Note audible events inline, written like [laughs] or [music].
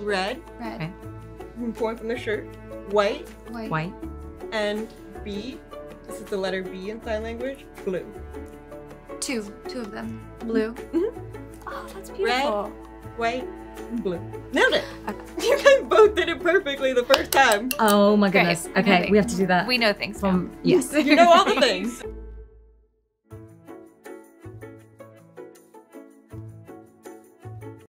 red, Red. Okay. Pouring from the shirt, white, White. White. and B. This is the letter B in sign language. Blue. Two. Two of them. Mm-hmm. Blue. Mhm. Oh, that's beautiful. Red. White, and blue. Nailed it. Okay. [laughs] You guys both did it perfectly the first time. Oh my goodness. Okay, Okay. we have to do that. We know things. From yes. [laughs] You know all the [laughs] things.